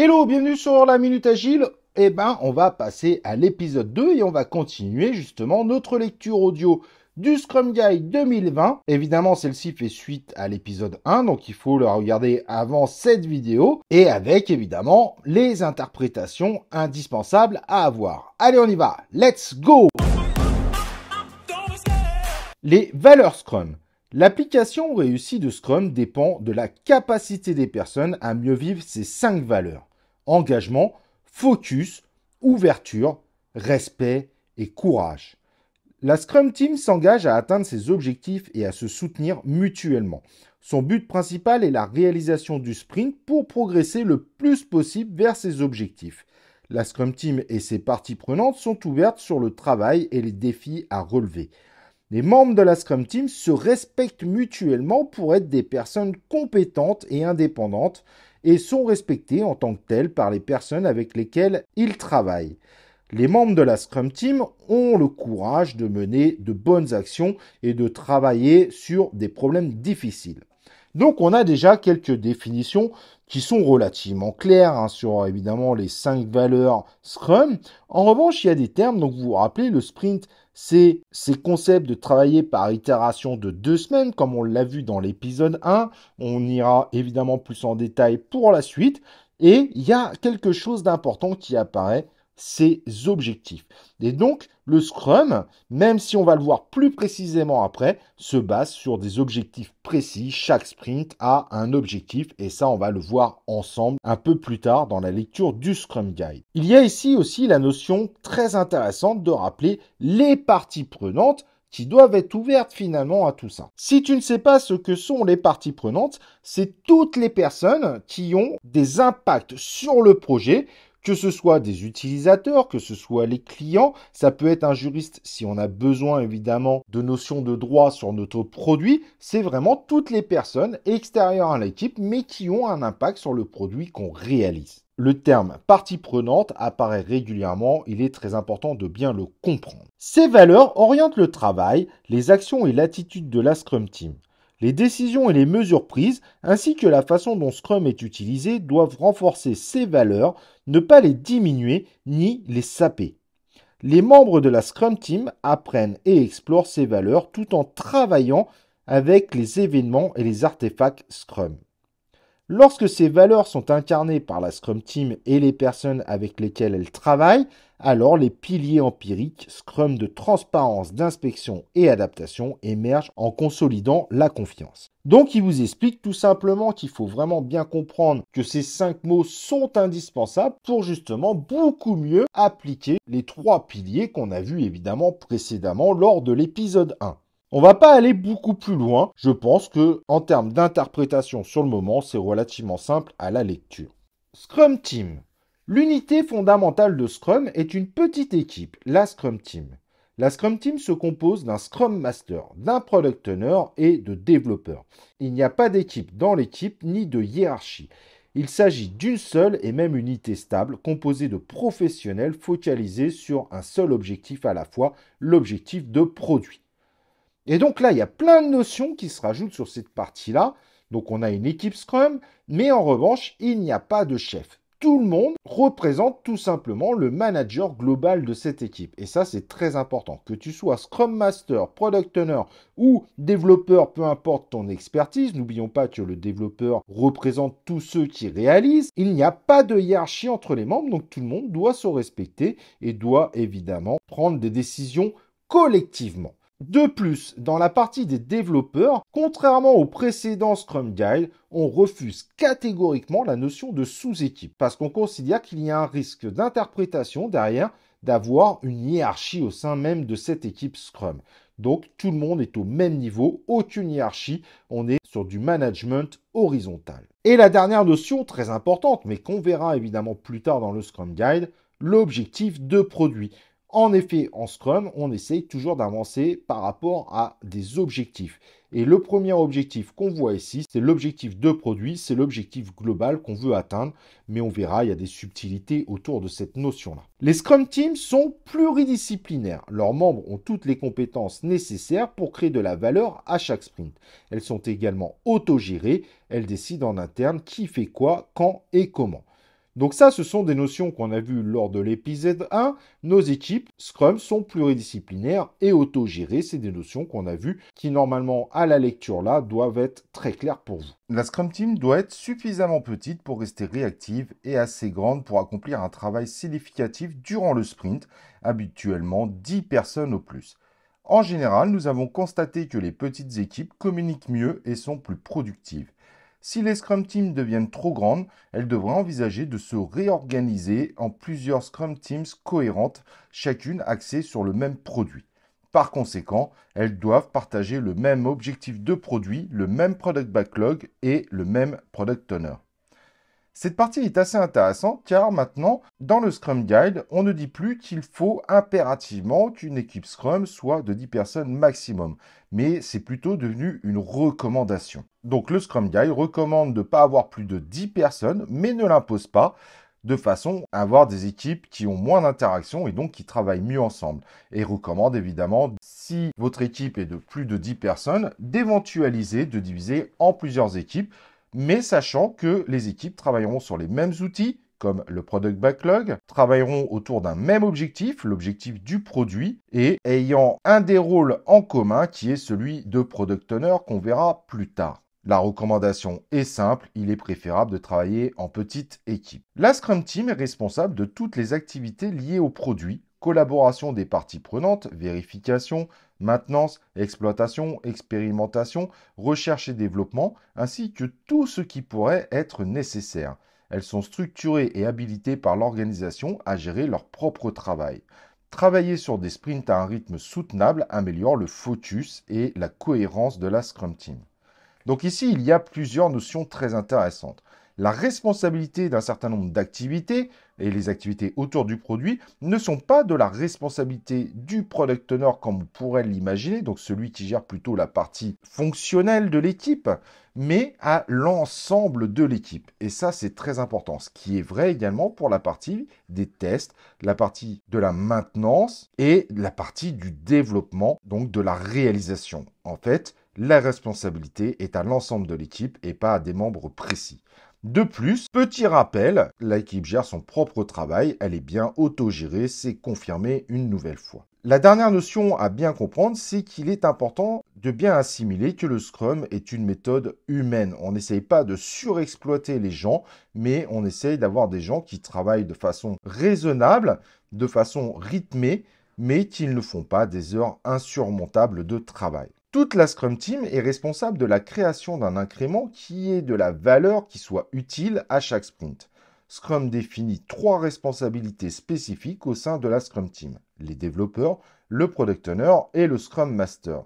Hello, bienvenue sur la Minute Agile. Eh ben, on va passer à l'épisode 2 et on va continuer justement notre lecture audio du Scrum Guide 2020. Évidemment, celle-ci fait suite à l'épisode 1, donc il faut le regarder avant cette vidéo et avec évidemment les interprétations indispensables à avoir. Allez, on y va. Let's go! Les valeurs Scrum. L'application réussie de Scrum dépend de la capacité des personnes à mieux vivre ces cinq valeurs engagement, focus, ouverture, respect et courage. La Scrum Team s'engage à atteindre ses objectifs et à se soutenir mutuellement. Son but principal est la réalisation du sprint pour progresser le plus possible vers ses objectifs. La Scrum Team et ses parties prenantes sont ouvertes sur le travail et les défis à relever. Les membres de la Scrum Team se respectent mutuellement pour être des personnes compétentes et indépendantes et sont respectés en tant que tels par les personnes avec lesquelles ils travaillent. Les membres de la Scrum Team ont le courage de mener de bonnes actions et de travailler sur des problèmes difficiles. Donc on a déjà quelques définitions qui sont relativement claires hein, sur évidemment les cinq valeurs Scrum. En revanche, il y a des termes, donc vous vous rappelez, le sprint, c'est ces concepts de travailler par itération de deux semaines, comme on l'a vu dans l'épisode 1. On ira évidemment plus en détail pour la suite. Et il y a quelque chose d'important qui apparaît, ses objectifs. Et donc, le Scrum, même si on va le voir plus précisément après, se base sur des objectifs précis. Chaque sprint a un objectif et ça, on va le voir ensemble un peu plus tard dans la lecture du Scrum Guide. Il y a ici aussi la notion très intéressante de rappeler les parties prenantes qui doivent être ouvertes finalement à tout ça. Si tu ne sais pas ce que sont les parties prenantes, c'est toutes les personnes qui ont des impacts sur le projet, que ce soit des utilisateurs, que ce soit les clients, ça peut être un juriste si on a besoin évidemment de notions de droit sur notre produit, c'est vraiment toutes les personnes extérieures à l'équipe mais qui ont un impact sur le produit qu'on réalise. Le terme partie prenante apparaît régulièrement, il est très important de bien le comprendre. Ces valeurs orientent le travail, les actions et l'attitude de la Scrum Team. Les décisions et les mesures prises, ainsi que la façon dont Scrum est utilisé, doivent renforcer ces valeurs, ne pas les diminuer ni les saper. Les membres de la Scrum Team apprennent et explorent ces valeurs tout en travaillant avec les événements et les artefacts Scrum. Lorsque ces valeurs sont incarnées par la Scrum Team et les personnes avec lesquelles elle travaille, alors les piliers empiriques Scrum de transparence, d'inspection et adaptation émergent en consolidant la confiance. Donc il vous explique tout simplement qu'il faut vraiment bien comprendre que ces cinq mots sont indispensables pour justement beaucoup mieux appliquer les trois piliers qu'on a vus évidemment précédemment lors de l'épisode 1. On va pas aller beaucoup plus loin. Je pense que, en termes d'interprétation sur le moment, c'est relativement simple à la lecture. Scrum Team. L'unité fondamentale de Scrum est une petite équipe, la Scrum Team. La Scrum Team se compose d'un Scrum Master, d'un Product Owner et de développeurs. Il n'y a pas d'équipe dans l'équipe ni de hiérarchie. Il s'agit d'une seule et même unité stable composée de professionnels focalisés sur un seul objectif à la fois, l'objectif de produit. Et donc là, il y a plein de notions qui se rajoutent sur cette partie-là. Donc on a une équipe Scrum, mais en revanche, il n'y a pas de chef. Tout le monde représente tout simplement le manager global de cette équipe. Et ça, c'est très important. Que tu sois Scrum Master, Product Owner ou développeur, peu importe ton expertise, n'oublions pas que le développeur représente tous ceux qui réalisent. Il n'y a pas de hiérarchie entre les membres, donc tout le monde doit se respecter et doit évidemment prendre des décisions collectivement. De plus, dans la partie des développeurs, contrairement au précédent Scrum Guide, on refuse catégoriquement la notion de sous-équipe parce qu'on considère qu'il y a un risque d'interprétation derrière d'avoir une hiérarchie au sein même de cette équipe Scrum. Donc tout le monde est au même niveau, aucune hiérarchie, on est sur du management horizontal. Et la dernière notion très importante, mais qu'on verra évidemment plus tard dans le Scrum Guide, l'objectif de produit. En effet, en Scrum, on essaye toujours d'avancer par rapport à des objectifs. Et le premier objectif qu'on voit ici, c'est l'objectif de produit, c'est l'objectif global qu'on veut atteindre, mais on verra, il y a des subtilités autour de cette notion-là. Les Scrum Teams sont pluridisciplinaires. Leurs membres ont toutes les compétences nécessaires pour créer de la valeur à chaque sprint. Elles sont également autogérées, elles décident en interne qui fait quoi, quand et comment. Donc ça, ce sont des notions qu'on a vues lors de l'épisode 1. Nos équipes Scrum sont pluridisciplinaires et autogérées. C'est des notions qu'on a vues qui, normalement, à la lecture là, doivent être très claires pour vous. La Scrum Team doit être suffisamment petite pour rester réactive et assez grande pour accomplir un travail significatif durant le sprint, habituellement 10 personnes au plus. En général, nous avons constaté que les petites équipes communiquent mieux et sont plus productives. Si les Scrum Teams deviennent trop grandes, elles devraient envisager de se réorganiser en plusieurs Scrum Teams cohérentes, chacune axée sur le même produit. Par conséquent, elles doivent partager le même objectif de produit, le même product backlog et le même product owner. Cette partie est assez intéressante car maintenant, dans le Scrum Guide, on ne dit plus qu'il faut impérativement qu'une équipe Scrum soit de 10 personnes maximum, mais c'est plutôt devenu une recommandation. Donc le Scrum Guide recommande de ne pas avoir plus de 10 personnes, mais ne l'impose pas, de façon à avoir des équipes qui ont moins d'interactions et donc qui travaillent mieux ensemble. Et recommande évidemment, si votre équipe est de plus de 10 personnes, d'éventualiser, de diviser en plusieurs équipes mais sachant que les équipes travailleront sur les mêmes outils, comme le Product Backlog, travailleront autour d'un même objectif, l'objectif du produit, et ayant un des rôles en commun qui est celui de Product Owner qu'on verra plus tard. La recommandation est simple, il est préférable de travailler en petite équipe. La Scrum Team est responsable de toutes les activités liées au produit, collaboration des parties prenantes, vérification, maintenance, exploitation, expérimentation, recherche et développement, ainsi que tout ce qui pourrait être nécessaire. Elles sont structurées et habilitées par l'organisation à gérer leur propre travail. Travailler sur des sprints à un rythme soutenable améliore le focus et la cohérence de la Scrum Team. Donc ici, il y a plusieurs notions très intéressantes la responsabilité d'un certain nombre d'activités et les activités autour du produit ne sont pas de la responsabilité du product owner comme on pourrait l'imaginer, donc celui qui gère plutôt la partie fonctionnelle de l'équipe, mais à l'ensemble de l'équipe. Et ça, c'est très important, ce qui est vrai également pour la partie des tests, la partie de la maintenance et la partie du développement, donc de la réalisation. En fait, la responsabilité est à l'ensemble de l'équipe et pas à des membres précis. De plus, petit rappel, l'équipe gère son propre travail, elle est bien autogérée, c'est confirmé une nouvelle fois. La dernière notion à bien comprendre, c'est qu'il est important de bien assimiler que le Scrum est une méthode humaine. On n'essaye pas de surexploiter les gens, mais on essaye d'avoir des gens qui travaillent de façon raisonnable, de façon rythmée, mais qui ne font pas des heures insurmontables de travail. Toute la Scrum Team est responsable de la création d'un incrément qui est de la valeur qui soit utile à chaque sprint. Scrum définit trois responsabilités spécifiques au sein de la Scrum Team. Les développeurs, le Product Owner et le Scrum Master.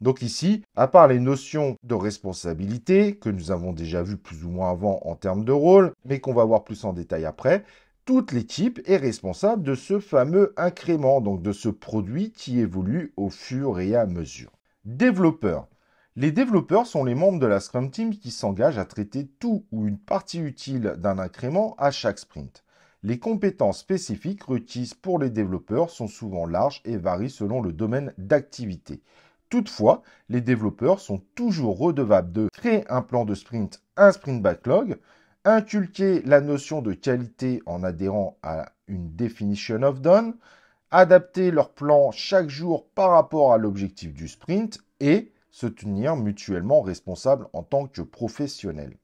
Donc ici, à part les notions de responsabilité que nous avons déjà vues plus ou moins avant en termes de rôle, mais qu'on va voir plus en détail après, toute l'équipe est responsable de ce fameux incrément, donc de ce produit qui évolue au fur et à mesure. Développeurs. Les développeurs sont les membres de la Scrum Team qui s'engagent à traiter tout ou une partie utile d'un incrément à chaque sprint. Les compétences spécifiques requises pour les développeurs sont souvent larges et varient selon le domaine d'activité. Toutefois, les développeurs sont toujours redevables de créer un plan de sprint, un sprint backlog, inculquer la notion de qualité en adhérant à une definition of done, adapter leur plan chaque jour par rapport à l'objectif du sprint et se tenir mutuellement responsables en tant que professionnels.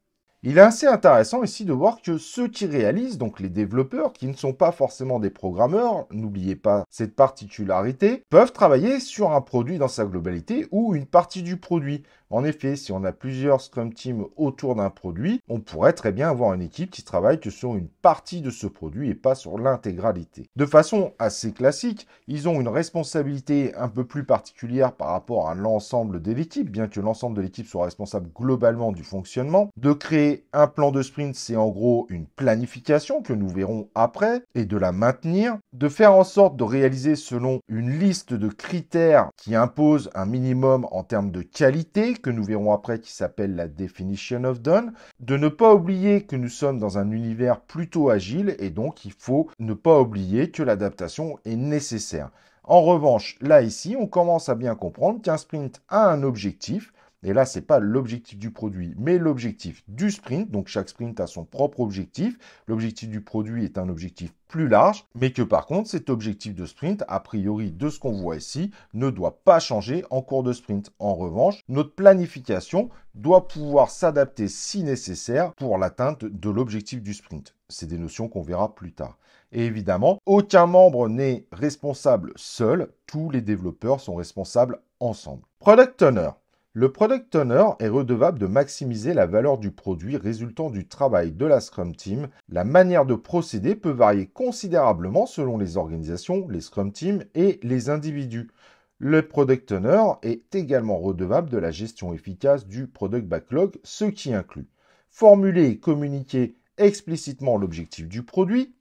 Il est assez intéressant ici de voir que ceux qui réalisent, donc les développeurs, qui ne sont pas forcément des programmeurs, n'oubliez pas cette particularité, peuvent travailler sur un produit dans sa globalité ou une partie du produit. En effet, si on a plusieurs Scrum Teams autour d'un produit, on pourrait très bien avoir une équipe qui travaille que sur une partie de ce produit et pas sur l'intégralité. De façon assez classique, ils ont une responsabilité un peu plus particulière par rapport à l'ensemble de l'équipe, bien que l'ensemble de l'équipe soit responsable globalement du fonctionnement. De créer un plan de sprint, c'est en gros une planification que nous verrons après et de la maintenir. De faire en sorte de réaliser selon une liste de critères qui impose un minimum en termes de qualité que nous verrons après qui s'appelle la Definition of Done, de ne pas oublier que nous sommes dans un univers plutôt agile et donc il faut ne pas oublier que l'adaptation est nécessaire. En revanche, là ici, on commence à bien comprendre qu'un sprint a un objectif Et là, c'est pas l'objectif du produit, mais l'objectif du sprint. Donc chaque sprint a son propre objectif. L'objectif du produit est un objectif plus large, mais que par contre, cet objectif de sprint, a priori de ce qu'on voit ici, ne doit pas changer en cours de sprint. En revanche, notre planification doit pouvoir s'adapter si nécessaire pour l'atteinte de l'objectif du sprint. C'est des notions qu'on verra plus tard. Et évidemment, aucun membre n'est responsable seul, tous les développeurs sont responsables ensemble. Product Owner. Le Product Owner est redevable de maximiser la valeur du produit résultant du travail de la Scrum Team. La manière de procéder peut varier considérablement selon les organisations, les Scrum Teams et les individus. Le Product Owner est également redevable de la gestion efficace du Product Backlog, ce qui inclut formuler et communiquer explicitement l'objectif du produit,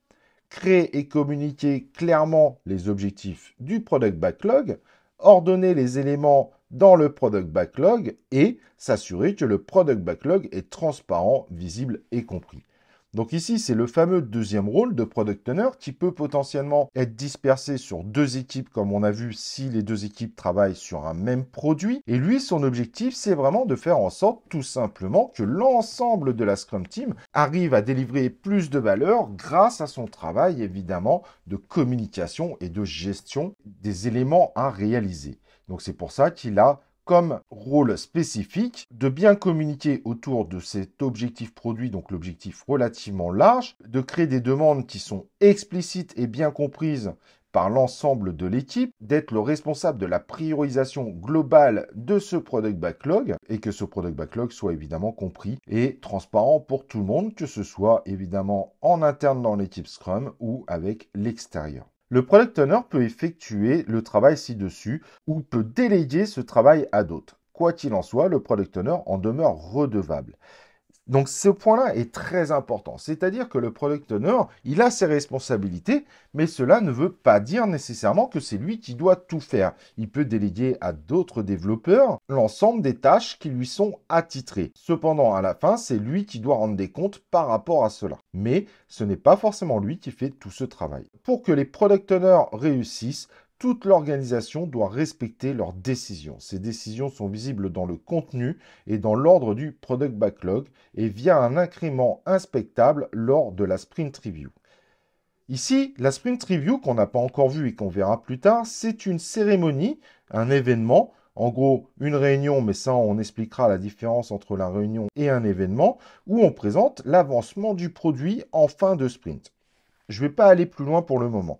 créer et communiquer clairement les objectifs du Product Backlog, ordonner les éléments dans le Product Backlog et s'assurer que le Product Backlog est transparent, visible et compris. Donc ici, c'est le fameux deuxième rôle de product owner qui peut potentiellement être dispersé sur deux équipes, comme on a vu si les deux équipes travaillent sur un même produit. Et lui, son objectif, c'est vraiment de faire en sorte tout simplement que l'ensemble de la Scrum Team arrive à délivrer plus de valeur grâce à son travail, évidemment, de communication et de gestion des éléments à réaliser. Donc c'est pour ça qu'il a comme rôle spécifique de bien communiquer autour de cet objectif produit, donc l'objectif relativement large, de créer des demandes qui sont explicites et bien comprises par l'ensemble de l'équipe, d'être le responsable de la priorisation globale de ce product backlog et que ce product backlog soit évidemment compris et transparent pour tout le monde, que ce soit évidemment en interne dans l'équipe Scrum ou avec l'extérieur. Le product owner peut effectuer le travail ci-dessus ou peut déléguer ce travail à d'autres. Quoi qu'il en soit, le product owner en demeure redevable. Donc ce point-là est très important. C'est-à-dire que le product owner, il a ses responsabilités, mais cela ne veut pas dire nécessairement que c'est lui qui doit tout faire. Il peut déléguer à d'autres développeurs l'ensemble des tâches qui lui sont attitrées. Cependant, à la fin, c'est lui qui doit rendre des comptes par rapport à cela. Mais ce n'est pas forcément lui qui fait tout ce travail. Pour que les product owners réussissent, toute l'organisation doit respecter leurs décisions. Ces décisions sont visibles dans le contenu et dans l'ordre du product backlog et via un incrément inspectable lors de la sprint review. Ici, la sprint review qu'on n'a pas encore vue et qu'on verra plus tard, c'est une cérémonie, un événement, en gros une réunion, mais ça on expliquera la différence entre la réunion et un événement, où on présente l'avancement du produit en fin de sprint. Je ne vais pas aller plus loin pour le moment.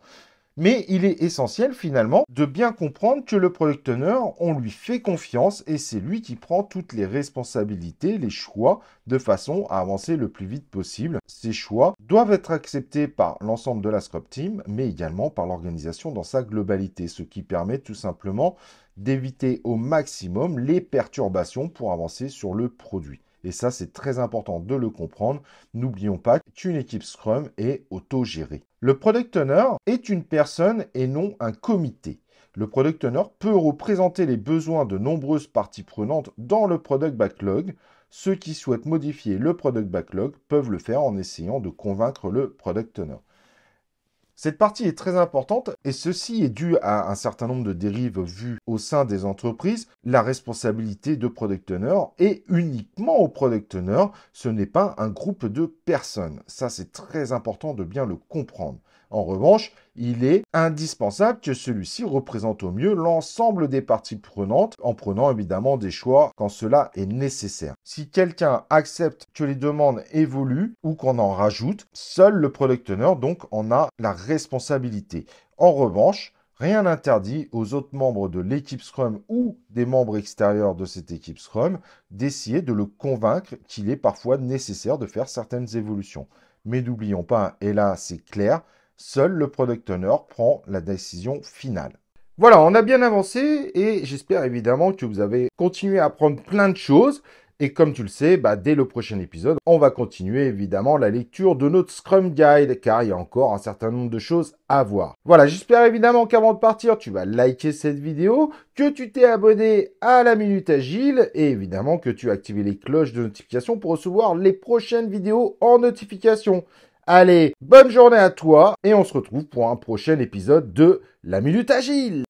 Mais il est essentiel finalement de bien comprendre que le product owner, on lui fait confiance et c'est lui qui prend toutes les responsabilités, les choix, de façon à avancer le plus vite possible. Ces choix doivent être acceptés par l'ensemble de la Scrum Team, mais également par l'organisation dans sa globalité, ce qui permet tout simplement d'éviter au maximum les perturbations pour avancer sur le produit. Et ça, c'est très important de le comprendre. N'oublions pas qu'une équipe Scrum est autogérée. Le Product Owner est une personne et non un comité. Le Product Owner peut représenter les besoins de nombreuses parties prenantes dans le Product Backlog. Ceux qui souhaitent modifier le Product Backlog peuvent le faire en essayant de convaincre le Product Owner. Cette partie est très importante et ceci est dû à un certain nombre de dérives vues au sein des entreprises. La responsabilité de product owner est uniquement au product owner, ce n'est pas un groupe de personnes. Ça c'est très important de bien le comprendre. En revanche, il est indispensable que celui-ci représente au mieux l'ensemble des parties prenantes en prenant évidemment des choix quand cela est nécessaire. Si quelqu'un accepte que les demandes évoluent ou qu'on en rajoute, seul le product owner donc en a la responsabilité. En revanche, Rien n'interdit aux autres membres de l'équipe Scrum ou des membres extérieurs de cette équipe Scrum d'essayer de le convaincre qu'il est parfois nécessaire de faire certaines évolutions. Mais n'oublions pas, et là c'est clair, Seul le product owner prend la décision finale. Voilà, on a bien avancé et j'espère évidemment que vous avez continué à apprendre plein de choses. Et comme tu le sais, bah, dès le prochain épisode, on va continuer évidemment la lecture de notre Scrum Guide, car il y a encore un certain nombre de choses à voir. Voilà, j'espère évidemment qu'avant de partir, tu vas liker cette vidéo, que tu t'es abonné à la Minute Agile, et évidemment que tu as activé les cloches de notification pour recevoir les prochaines vidéos en notification. Allez, bonne journée à toi et on se retrouve pour un prochain épisode de La Minute Agile